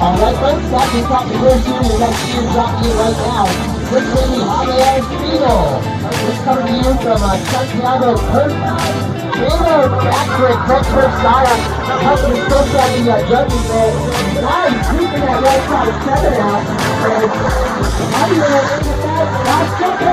Alright folks, that is top the first unit we're going to drop you right now. This lady, Air Speedo. This coming to you from uh, Santiago, Costa. Taylor factory, Pittsburgh style. Helping to push out the uh, judging there. Nice, keeping that right side of seven out. And Air in the back.